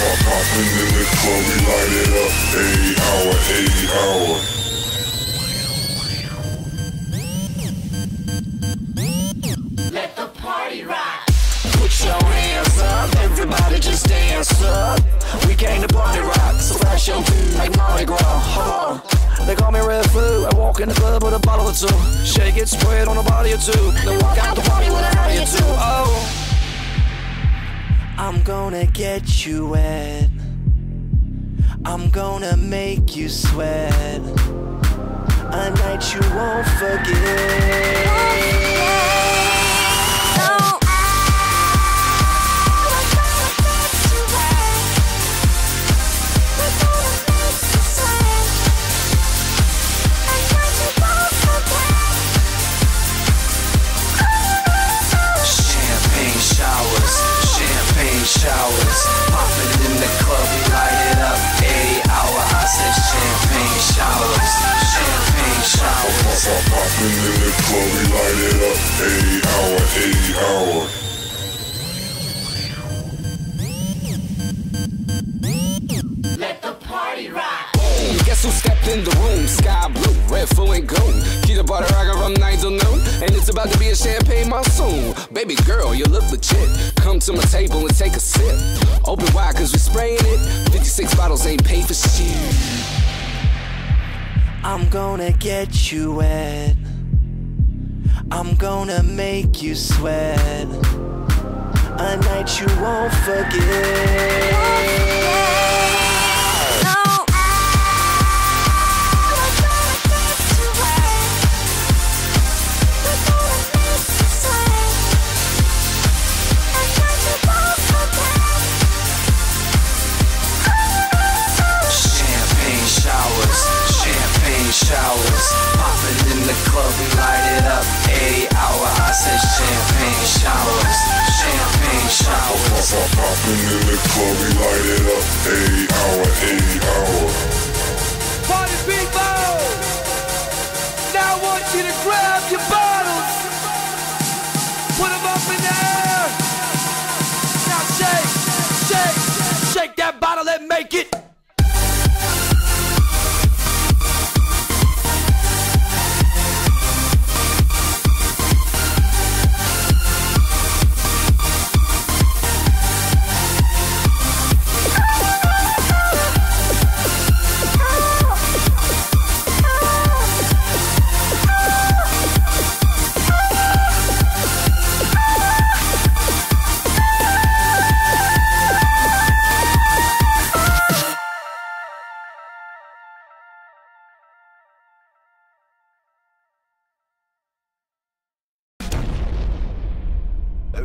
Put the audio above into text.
popping in the club, we light it up. Eight hour, eight hour. Let the party rock. Put your hands up, everybody just dance up. We came to party rock, so flash your feet like Mardi Gras. Huh. They call me Redfoo. I walk in the club with a bottle or two. Shake it, spread on a body or two. Then walk out the party with a howdy or two. Oh. I'm gonna get you wet. I'm gonna make you sweat. A night you won't forget. In the club, we light it up. Eight hour, eight hour. Let the party rock. Guess who stepped in the room? Sky Blu, red, full and gold. The butter rockin' from 9 till noon. And it's about to be a champagne monsoon. Baby girl, you look legit. Come to my table and take a sip. Open wide, cause we spraying it. 56 bottles ain't paid for shit. I'm gonna get you wet. I'm gonna make you sweat. A night you won't forget. Champagne showers, champagne showers. Popping in the club, light showers, champagne showers. Pop, popping in the club, we light it up. Eight hour, eight hour. Party people! Now I want you to grab your bottles. Put them up in the air. Now shake, shake, shake that bottle and make it.